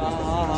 好好好。